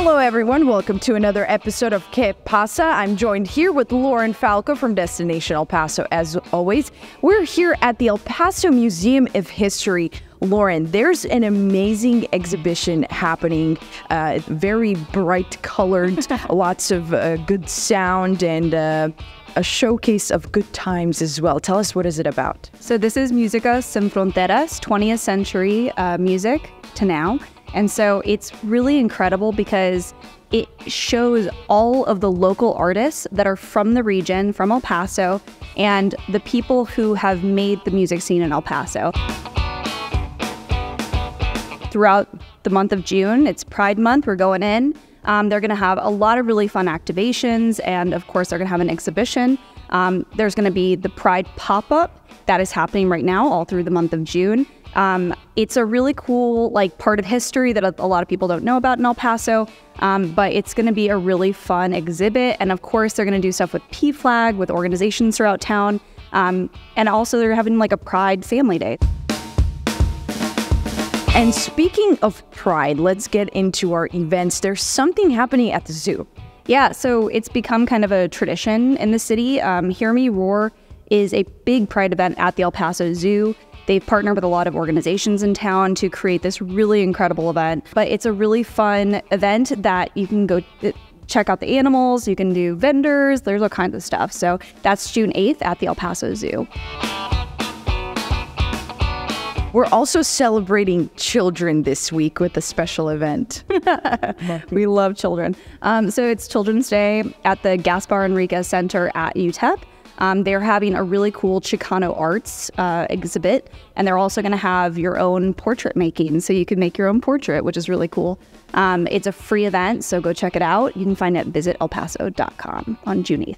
Hello, everyone. Welcome to another episode of Que Pasa. I'm joined here with Lauren Falco from Destination El Paso. As always, we're here at the El Paso Museum of History. Lauren, there's an amazing exhibition happening, uh, very bright colored, lots of uh, good sound, and uh, a showcase of good times as well. Tell us what is it about? So this is Música Sin Fronteras, 20th century uh, music to now. And so it's really incredible because it shows all of the local artists that are from the region, from El Paso, and the people who have made the music scene in El Paso. Throughout the month of June, it's Pride Month, we're going in. Um, they're going to have a lot of really fun activations, and of course, they're going to have an exhibition. Um, there's going to be the Pride pop up that is happening right now all through the month of June. Um, it's a really cool like part of history that a, lot of people don't know about in El Paso. Um, but it's going to be a really fun exhibit, and of course they're going to do stuff with PFLAG with organizations throughout town, um, and also they're having like a Pride Family Day. And speaking of Pride, let's get into our events. There's something happening at the zoo. Yeah, so it's become kind of a tradition in the city. Um, Hear Me Roar is a big Pride event at the El Paso Zoo. They've partnered with a lot of organizations in town to create this really incredible event. But it's a really fun event that you can go uh, check out the animals, you can do vendors, there's all kinds of stuff. So that's June 8th at the El Paso Zoo. We're also celebrating children this week with a special event. we love children. Um, so it's Children's Day at the Gaspar Enriquez Center at UTEP. Um, they're having a really cool Chicano arts uh, exhibit, and they're also going to have your own portrait making, so you can make your own portrait, which is really cool. Um, it's a free event, so go check it out. You can find it at visitelpaso.com on June 8th.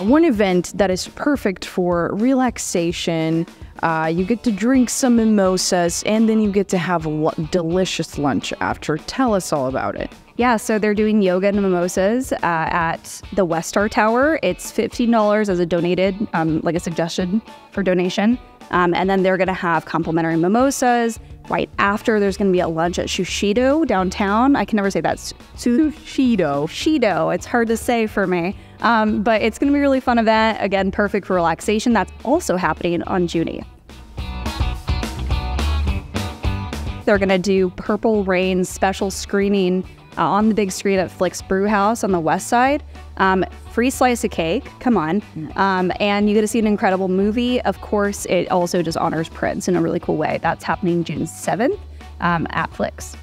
One event that is perfect for relaxation. Uh, you get to drink some mimosas, and then you get to have a delicious lunch after. Tell us all about it. Yeah, so they're doing yoga and mimosas uh, at the WestStar Tower. It's $15 as a donated, um, like a suggestion for donation. Um, and then they're going to have complimentary mimosas. Right after, there's going to be a lunch at Shushido downtown. I can never say that. Shushido. Shido. It's hard to say for me. Um, but it's going to be a really fun event. Again, perfect for relaxation. That's also happening on June 8th. They're going to do Purple Rain special screening uh, on the big screen at Flix Brewhouse on the west side. Um, free slice of cake, come on. Um, and you get to see an incredible movie. Of course, it also just honors Prince in a really cool way. That's happening June 7th um, at Flix.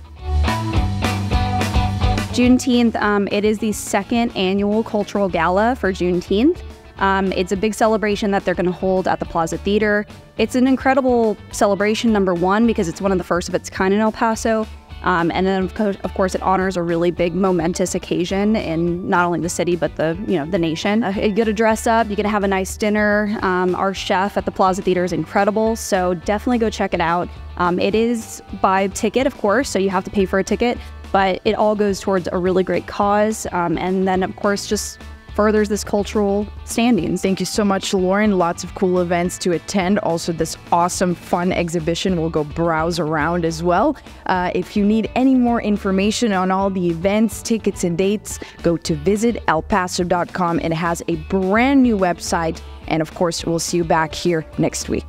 Juneteenth, um, it is the second annual cultural gala for Juneteenth. Um, it's a big celebration that they're going to hold at the Plaza Theater. It's an incredible celebration, number one, because it's one of the first of its kind in El Paso. Um, and then, of course, of course, it honors a really big, momentous occasion in not only the city but the you know the nation. Uh, you get to dress up, you get to have a nice dinner. Um, our chef at the Plaza Theater is incredible, so definitely go check it out. Um, it is by ticket, of course, so you have to pay for a ticket, but it all goes towards a really great cause. Um, and then, of course, just furthers this cultural standings. Thank you so much, Lauren. Lots of cool events to attend. Also, this awesome, fun exhibition. We'll go browse around as well. Uh, if you need any more information on all the events, tickets, and dates, go to visitelpaso.com. It has a brand new website. And of course, we'll see you back here next week.